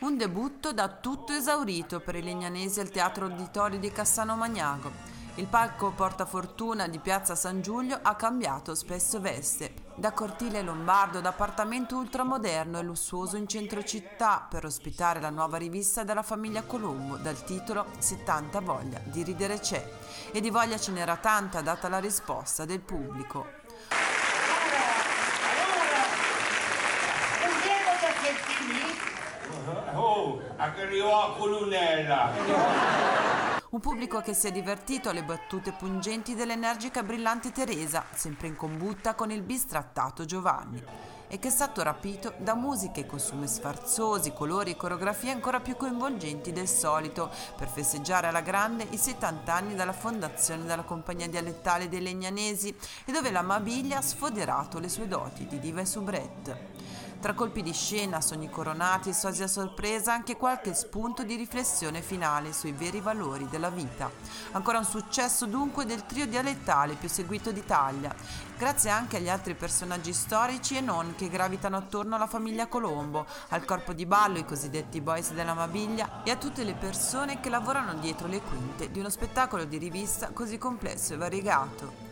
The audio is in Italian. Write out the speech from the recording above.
Un debutto da tutto esaurito per i legnanesi al Teatro Auditori di Cassano Magnago. Il palco Portafortuna di Piazza San Giulio ha cambiato spesso veste, da cortile lombardo ad appartamento ultramoderno e lussuoso in centro città per ospitare la nuova rivista della famiglia Colombo dal titolo 70 voglia di ridere c'è. E di voglia ce n'era tanta data la risposta del pubblico. Usciamo giacchettini? Oh, arrivò a colonnella. Un pubblico che si è divertito alle battute pungenti dell'energica e brillante Teresa, sempre in combutta con il bistrattato Giovanni, e che è stato rapito da musiche e costumi sfarzosi, colori e coreografie ancora più coinvolgenti del solito, per festeggiare alla grande i 70 anni dalla fondazione della compagnia dialettale dei Legnanesi e dove la Mabiglia ha sfoderato le sue doti di diva e soubrette. Tra colpi di scena, sogni coronati e sosia sorpresa, anche qualche spunto di riflessione finale sui veri valori della vita. Ancora un successo dunque del trio dialettale più seguito d'Italia, grazie anche agli altri personaggi storici e non che gravitano attorno alla famiglia Colombo, al corpo di ballo, i cosiddetti boys della Mabiglia e a tutte le persone che lavorano dietro le quinte di uno spettacolo di rivista così complesso e variegato.